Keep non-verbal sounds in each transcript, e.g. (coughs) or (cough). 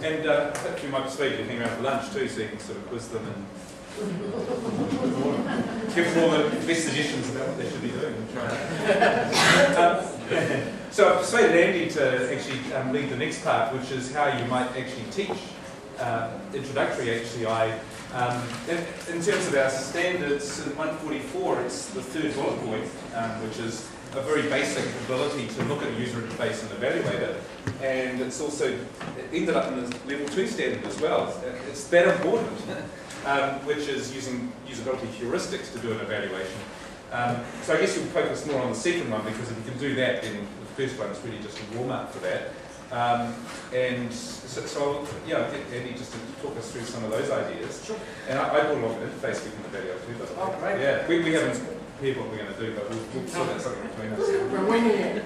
And uh, perhaps you might persuade you to hang around for lunch too, so you can sort of quiz them and give them all the best suggestions about what they should be doing. (laughs) um, so I've persuaded Andy to actually um, lead the next part, which is how you might actually teach uh, introductory HCI. Um, in, in, terms of our standards, in 144, it's the third bullet point, um, which is a very basic ability to look at a user interface and evaluate it. And it's also it ended up in the level two standard as well. It's that important, (laughs) um, which is using usability heuristics to do an evaluation. Um, so I guess you'll focus more on the second one because if you can do that, then the first one is really just a warm up for that. Um, and so, so yeah, I'll get Andy just to talk us through some of those ideas. Sure. And I, I brought along an interface in the video too, oh, great. yeah, we, we haven't heard what we're going to do, but we'll, we'll sort out something between us. We're winging it.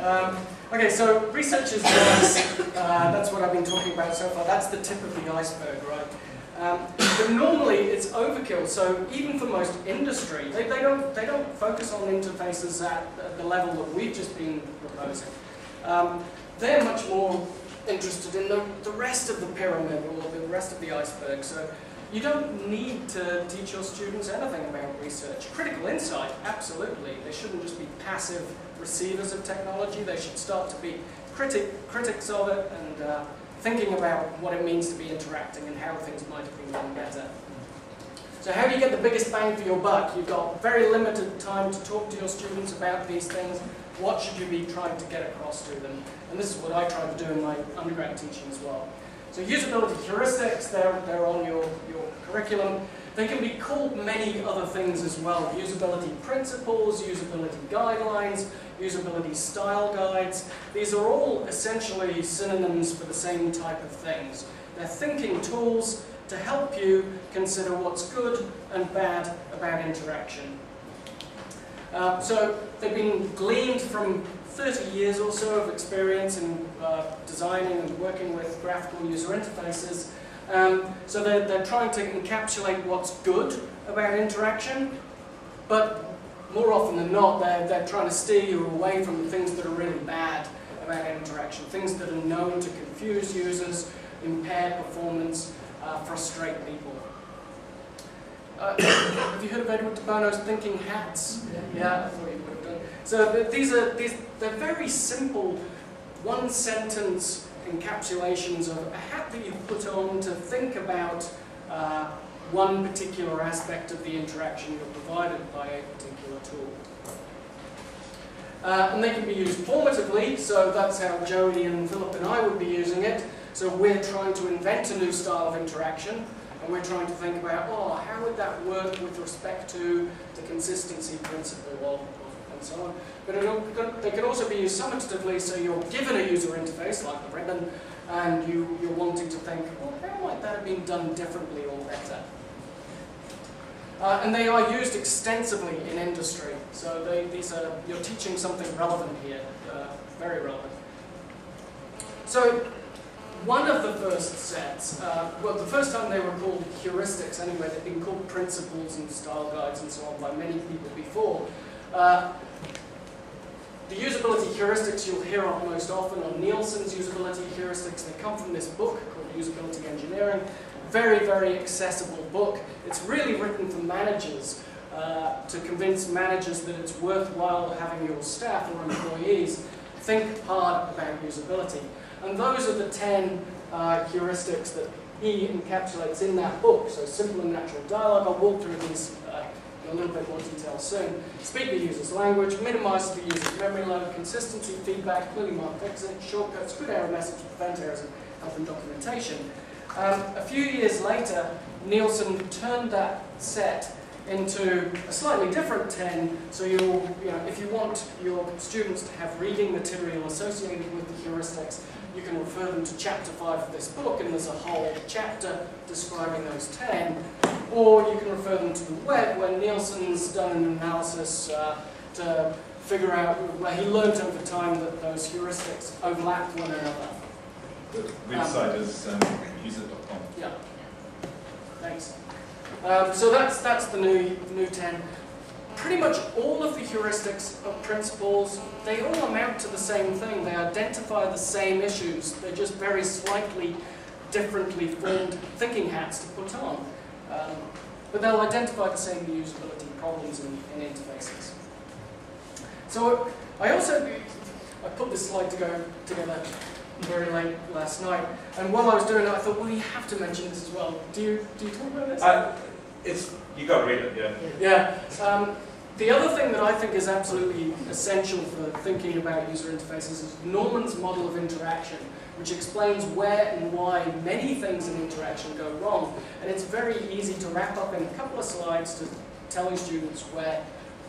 Um, okay, so researchers wise, uh, that's what I've been talking about so far. That's the tip of the iceberg, right? Um, but normally it's overkill. So even for most industry, they, they don't they don't focus on interfaces at the level that we've just been proposing. Um, they're much more interested in the, the rest of the pyramid or the rest of the iceberg. So you don't need to teach your students anything about research. Critical insight, absolutely. They shouldn't just be passive receivers of technology. They should start to be critic, critics of it and uh, thinking about what it means to be interacting and how things might have been done better. So how do you get the biggest bang for your buck? You've got very limited time to talk to your students about these things. What should you be trying to get across to them? And this is what I try to do in my undergrad teaching as well. So usability heuristics, they're, they're on your, your curriculum. They can be called many other things as well. Usability principles, usability guidelines, usability style guides. These are all essentially synonyms for the same type of things. They're thinking tools to help you consider what's good and bad about interaction. Uh, so they've been gleaned from 30 years or so of experience in uh, designing and working with graphical user interfaces. Um, so they're, they're trying to encapsulate what's good about interaction, but more often than not, they're, they're trying to steer you away from the things that are really bad about interaction, things that are known to confuse users, impair performance, uh, frustrate people. Uh, (coughs) have you heard of Edward de Bono's Thinking Hats? Yeah, I thought you would. So these are these they're very simple, one sentence encapsulations of a hat that you put on to think about uh, one particular aspect of the interaction you're provided by a particular tool. Uh, and they can be used formatively, so that's how Joey and Philip and I would be using it. So we're trying to invent a new style of interaction, and we're trying to think about, oh, how would that work with respect to the consistency principle of, and so on. But it, they can also be used summatively, so you're given a user interface, like the ribbon, and you, you're wanting to think, well, how might that have been done differently or better? Uh, and they are used extensively in industry. So they, these are, you're teaching something relevant here, uh, very relevant. So one of the first sets, uh, well, the first time they were called heuristics anyway, they've been called principles and style guides and so on by many people before. Uh, the usability heuristics you'll hear of most often are Nielsen's usability heuristics. They come from this book called Usability Engineering. Very, very accessible book. It's really written for managers uh, to convince managers that it's worthwhile having your staff or employees think hard about usability. And those are the 10 uh, heuristics that he encapsulates in that book. So simple and natural dialogue. I'll walk through these uh, a little bit more detail soon. Speak the user's language, minimize the user's memory load, consistency, feedback, clearly marked exit, shortcuts, good error message, prevent errors, and help in documentation. Um, a few years later, Nielsen turned that set into a slightly different 10, so you know, if you want your students to have reading material associated with the heuristics, you can refer them to chapter 5 of this book, and there's a whole chapter describing those 10. Or you can refer them to the web, where Nielsen's done an analysis uh, to figure out where he learned over time that those heuristics overlapped one another. The website um, is um, useit.com. Yeah. Thanks. Um, so that's that's the new new 10 pretty much all of the heuristics of principles, they all amount to the same thing. They identify the same issues. They're just very slightly differently formed thinking hats to put on. Um, but they'll identify the same usability problems in, in interfaces. So I also, I put this slide to go together very late last night, and while I was doing it, I thought, well, you have to mention this as well. Do you, do you talk about this? Uh, it's, you got to read it, yeah. Yeah. Um, the other thing that I think is absolutely essential for thinking about user interfaces is Norman's model of interaction, which explains where and why many things in interaction go wrong. And it's very easy to wrap up in a couple of slides to telling students where,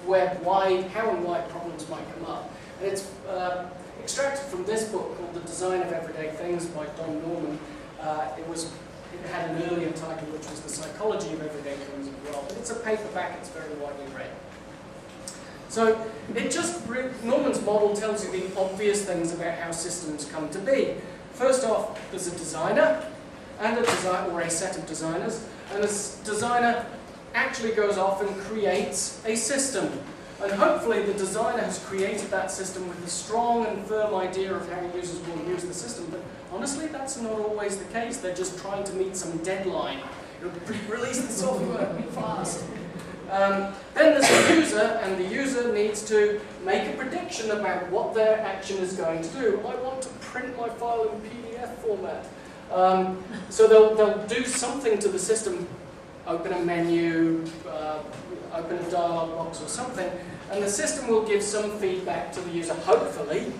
where, why, how and why problems might come up. And it's uh, extracted from this book called The Design of Everyday Things by Don Norman. Uh, it was it had an earlier title which was The Psychology of Everyday Things as well. But it's a paperback, it's very widely read. So it just, Norman's model tells you the obvious things about how systems come to be. First off, there's a designer, and a design, or a set of designers, and a designer actually goes off and creates a system. And hopefully the designer has created that system with a strong and firm idea of how users will use the system. But honestly, that's not always the case. They're just trying to meet some deadline. Release the software (laughs) fast. Um, then there's the user, and the user needs to make a prediction about what their action is going to do. I want to print my file in PDF format. Um, so they'll, they'll do something to the system, open a menu, uh, open a dialog box or something, and the system will give some feedback to the user, hopefully.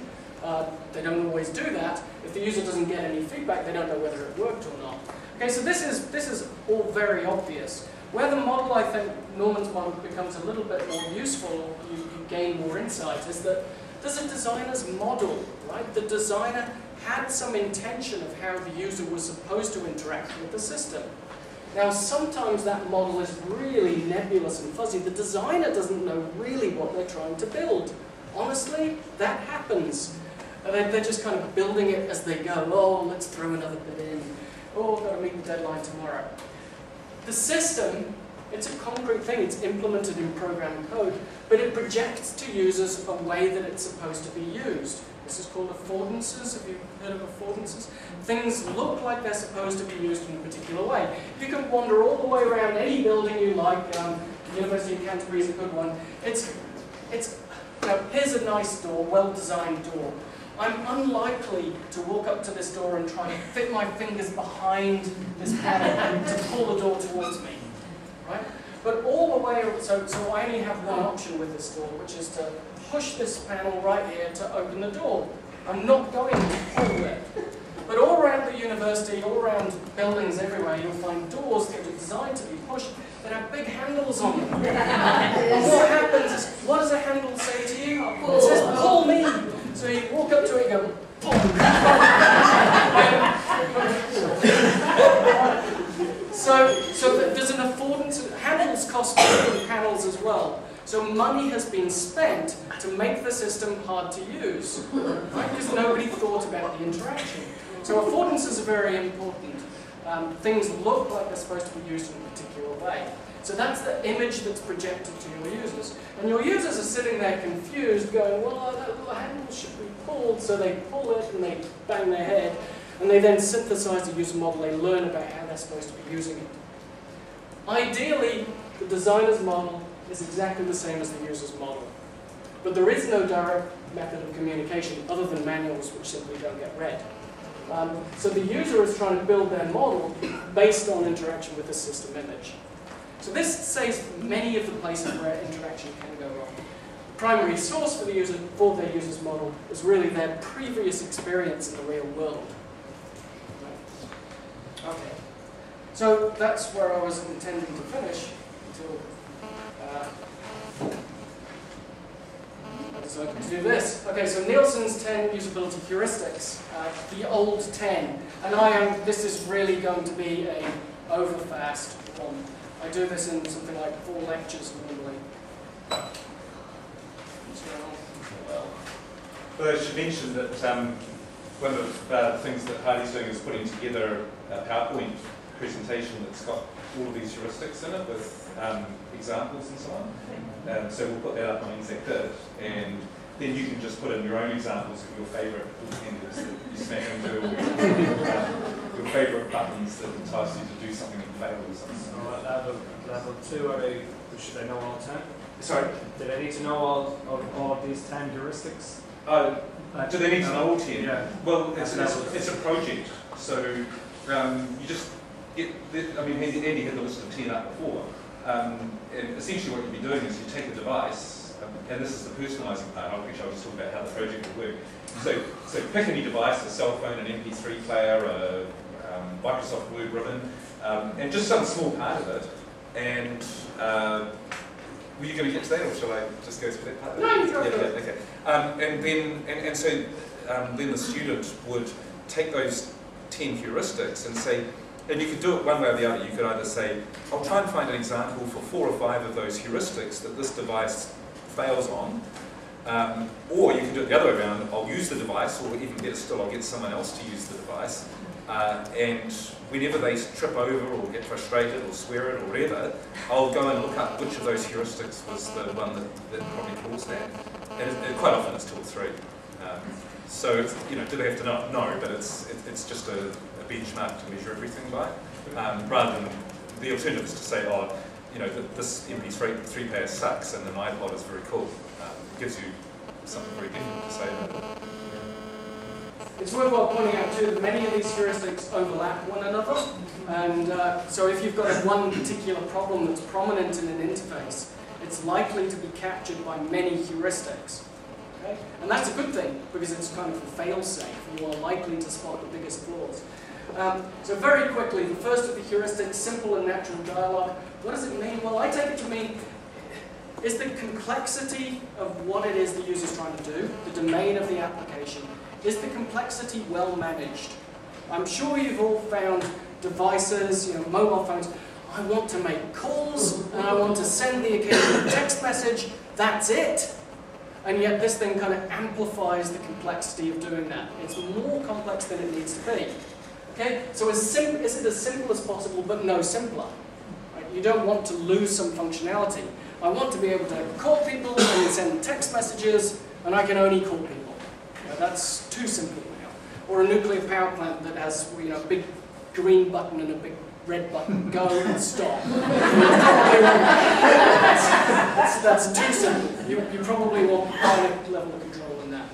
Uh, they don't always do that. If the user doesn't get any feedback, they don't know whether it worked or not. Okay, so this is, this is all very obvious. Where the model, I think, Norman's model becomes a little bit more useful, you, you gain more insight, is that there's a designer's model, right? The designer had some intention of how the user was supposed to interact with the system. Now, sometimes that model is really nebulous and fuzzy. The designer doesn't know really what they're trying to build. Honestly, that happens. They're just kind of building it as they go. Oh, let's throw another bit in. Oh, I've got to meet the deadline tomorrow. The system, it's a concrete thing, it's implemented in program code, but it projects to users a way that it's supposed to be used. This is called affordances. Have you heard of affordances? Things look like they're supposed to be used in a particular way. You can wander all the way around any building you like. Um, University of Canterbury is a good one. It's, it's, you know, here's a nice door, well-designed door. I'm unlikely to walk up to this door and try to fit my fingers behind this panel to pull the door towards me, right? But all the way, so, so I only have one option with this door, which is to push this panel right here to open the door. I'm not going to pull it. But all around the university, all around buildings everywhere, you'll find doors that are designed to be pushed that have big handles on them. (laughs) and what happens is, what does a handle say to you? It says, pull me. So you walk up to it and go, pull. (laughs) (laughs) so, so there's an affordance, handles cost panels as well. So money has been spent to make the system hard to use, right? Because nobody thought about the interaction. So affordances are very important. Um, things look like they're supposed to be used in a particular way. So that's the image that's projected to your users. And your users are sitting there confused, going, well, that handle should be pulled. So they pull it and they bang their head. And they then synthesize the user model. They learn about how they're supposed to be using it. Ideally, the designer's model is exactly the same as the user's model. But there is no direct method of communication other than manuals which simply don't get read. Um, so the user is trying to build their model based on interaction with the system image. So this saves many of the places where interaction can go wrong. The primary source for the user for their user's model is really their previous experience in the real world. Okay. So that's where I was intending to finish until uh, so to do this. Okay, so Nielsen's 10 usability heuristics, uh, the old 10. And I am, this is really going to be a overfast one. I do this in something like four lectures normally. Well, I should mention that um, one of uh, the things that Hardy's doing is putting together a PowerPoint presentation that's got all of these heuristics in it with um, examples and so on. Um, so we'll put that up on ExecDid, and then you can just put in your own examples of your favourite bootenders that you smash into, or uh, your favourite buttons that entice you to do something and fail or something. So at level, level two, are they, should they know all 10? Sorry, Do they need to know all, all, all of these 10 heuristics? uh, Uh, do they need to know all ten? Yeah. Well, it's, it's, it's a project, so um, you just the, I mean, Andy, had the list of 10 up before, um, and essentially what you'd be doing is you take a device, um, and this is the personalising part, which I'll just talk about how the project will work. So, so pick any device, a cell phone, an MP3 player, a um, Microsoft Word ribbon, um, and just some small part of it, and uh, were you going to get to that, or shall I just go through that part? No, you go Yeah, yeah, okay. Um, and then, and, and so um, then the student would take those 10 heuristics and say, and you could do it one way or the other. You could either say, I'll try and find an example for four or five of those heuristics that this device fails on. Um, or you can do it the other way around. I'll use the device, or even better still, I'll get someone else to use the device. Uh, and whenever they trip over or get frustrated or swear it or whatever, I'll go and look up which of those heuristics was the one that, that probably caused that. And it, it- quite often it's two or three. Um, so, you know, do they have to know? No, but it's, it, it's just a, a benchmark to measure everything by. Um, rather than, the alternative is to say, oh, you know, this MP3 three player sucks and an iPod is very cool. Um, it gives you something very different to say about it. It's worthwhile pointing out too that many of these heuristics overlap one another. And uh, so if you've got one particular problem that's prominent in an interface, it's likely to be captured by many heuristics. Okay? And that's a good thing because it's kind of a fail-safe. You are likely to spot the biggest flaws. Um, so very quickly, the first of the heuristics, simple and natural dialogue. What does it mean? Well, I take it to mean is the complexity of what it is the user's trying to do, the domain of the application, is the complexity well managed? I'm sure you've all found devices, you know, mobile phones. I want to make calls and I want to send the occasional text message. That's it. And yet this thing kind of amplifies the complexity of doing that. It's more complex than it needs to be. Okay, so is it as simple as possible, but no simpler? Right? You don't want to lose some functionality. I want to be able to call people and send text messages, and I can only call people. That's too simple now. Or a nuclear power plant that has you know a big green button and a big red button, go and stop. that's, (laughs) that's, that's too simple. You, you probably want higher level of control than that.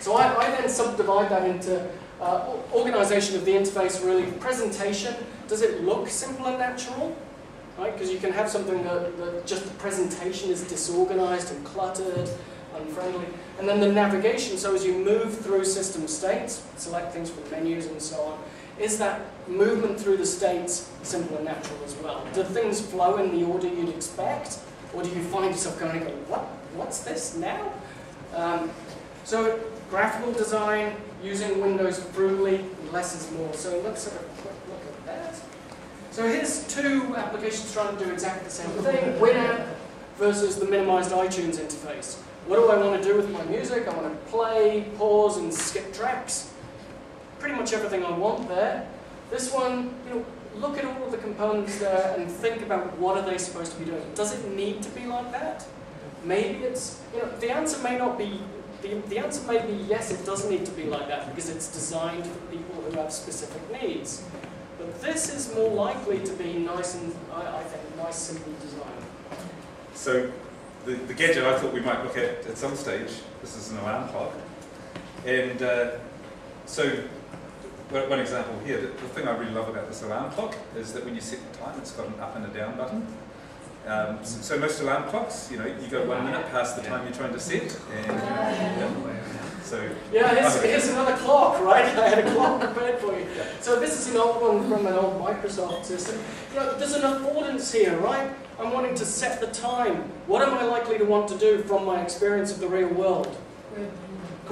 So I, I then subdivide that into uh, organization of the interface, really. Presentation, does it look simple and natural? Right? Because you can have something that, that just the presentation is disorganized and cluttered, unfriendly. And then the navigation, so as you move through system states, select things from menus and so on, is that movement through the states simple and natural as well? Do things flow in the order you'd expect? Or do you find yourself going, what? What's this now? Um, so graphical design, using Windows frugally, less is more. So let's have a quick look at that. So here's two applications trying to do exactly the same thing. Winamp versus the minimized iTunes interface. What do I want to do with my music? I want to play, pause, and skip tracks. Pretty much everything I want there. This one, you know, look at all of the components there and think about what are they supposed to be doing. Does it need to be like that? Maybe it's, you know, the answer may not be, the, the answer may be yes, it does need to be like that because it's designed for people who have specific needs. But this is more likely to be nice and, I, I think, nice, simple design. So the, the gadget I thought we might look at at some stage, this is an alarm clock. And uh, so one example here, the, the thing I really love about this alarm clock is that when you set the time, it's got an up and a down button. Um, so, so most alarm clocks, you know, you go one minute past the time you're trying to set, and yeah. so Yeah, here's, here's another clock, right? (laughs) I had a clock prepared for you. So this is an old one from an old Microsoft system. You know, there's an affordance here, right? I'm wanting to set the time. What am I likely to want to do from my experience of the real world?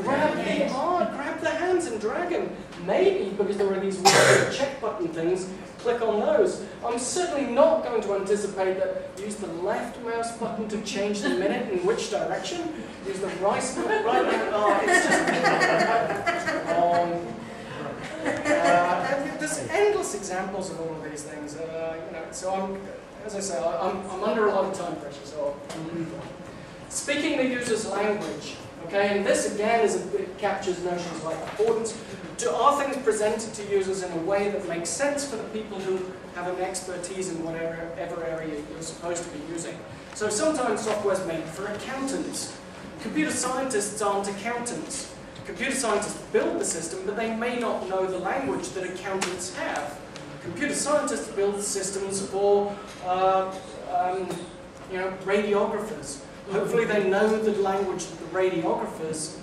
Grab the ah, grab the hands and drag them. Maybe because there are these weird (coughs) check button things, click on those. I'm certainly not going to anticipate that use the left mouse button to change the minute in which direction. Use the right right. Oh, it's just (laughs) wrong. Uh, there's endless examples of all of these things. Uh, you know, so I'm, as I say, I'm, I'm under a lot of time pressure, so I'll move on. Speaking the user's language. Okay, and this again is a bit, captures notions like affordance. Are things presented to users in a way that makes sense for the people who have an expertise in whatever ever area you're supposed to be using? So sometimes software is made for accountants. Computer scientists aren't accountants. Computer scientists build the system, but they may not know the language that accountants have. Computer scientists build systems for uh, um, you know, radiographers. Hopefully they know the language of the radiographers,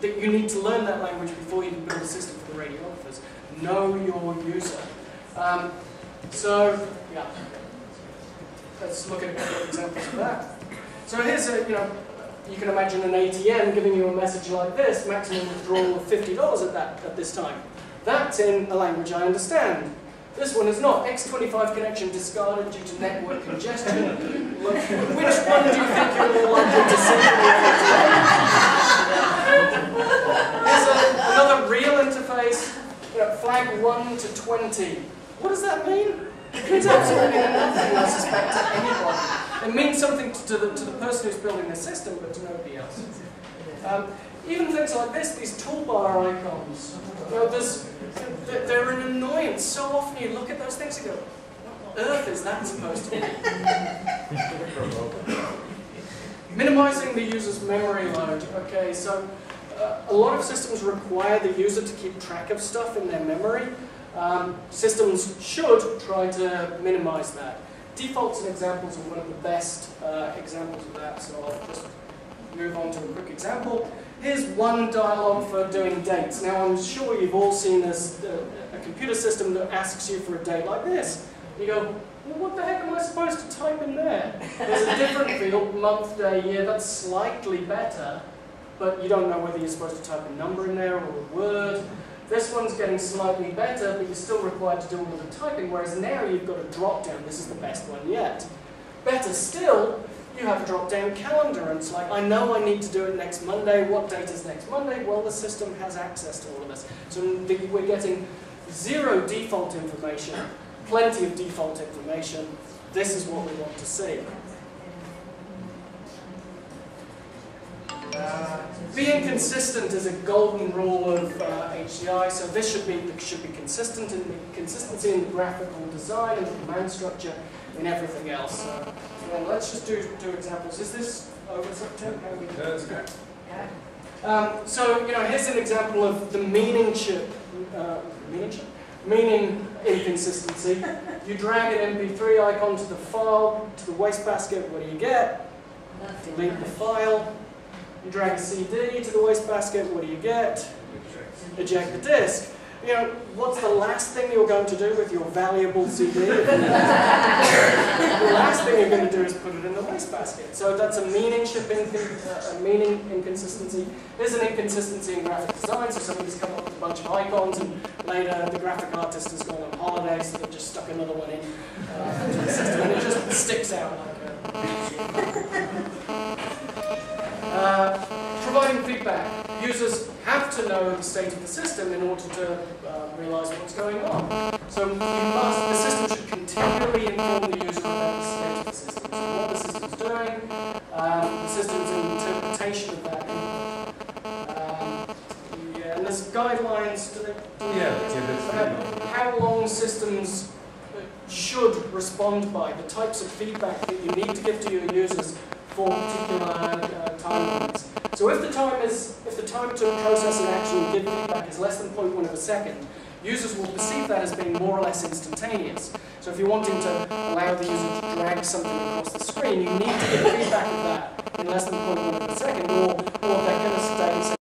that you need to learn that language before you can build a system for the radiographers. Know your user. Um, so, yeah. Let's look at a couple of examples of that. So here's a, you know, you can imagine an ATM giving you a message like this, maximum withdrawal of $50 at, that, at this time. That's in a language I understand. This one is not. X25 connection discarded due to network congestion. Look, which one do you think you're more likely to see? Here's a, another real interface. You know, flag 1 to 20. What does that mean? It means absolutely nothing, I suspect, to anybody. It means something to the, to the person who's building the system, but to nobody else. Um, even things like this, these toolbar icons. You know, they're an annoyance. So often you look at those things and go, what earth is that supposed to be? Minimizing the user's memory load. Okay, so uh, a lot of systems require the user to keep track of stuff in their memory. Um, systems should try to minimize that. Defaults and examples are one of the best uh, examples of that, so I'll just move on to a quick example. Here's one dialog for doing dates. Now I'm sure you've all seen this, a computer system that asks you for a date like this. You go, well, what the heck am I supposed to type in there? There's a different field, month, day, year, that's slightly better, but you don't know whether you're supposed to type a number in there or a word. This one's getting slightly better, but you're still required to do all the typing, whereas now you've got a drop down. This is the best one yet. Better still, you have a drop-down calendar, and it's like, I know I need to do it next Monday. What date is next Monday? Well, the system has access to all of this. So we're getting zero default information, plenty of default information. This is what we want to see. Uh, being consistent is a golden rule of uh, HCI, so this should be should be consistent in the consistency in the graphical design and the command structure and everything else. So, so let's just do two examples. Is this over September? Yeah, Um, so you know, here's an example of the meaning chip, uh, meaning chip, meaning inconsistency. You drag an MP3 icon to the file, to the wastebasket. What do you get? Delete the file. You drag a CD to the wastebasket, what do you get? Eject the disk. You know, what's the last thing you're going to do with your valuable CD? (laughs) the last thing you're going to do is put it in the wastebasket. So that's a meaning ship uh, a meaning inconsistency. There's an inconsistency in graphic design, so somebody's come up with a bunch of icons and later the graphic artist has gone on holiday, so they've just stuck another one in uh, the system and it just sticks out like a... (laughs) Uh, providing feedback. Users have to know the state of the system in order to uh, realize what's going on. So you must, the system should continually inform the user about the state of the system. So what the system's doing, um, the system's interpretation of that. Um, yeah, and there's guidelines to the, yeah, yeah, how long systems should respond by, the types of feedback that you need to give to your users for second, users will perceive that as being more or less instantaneous. So if you're wanting to allow the user to drag something across the screen, you need to get feedback of that in less than 0.1 second, or, or they're going to stay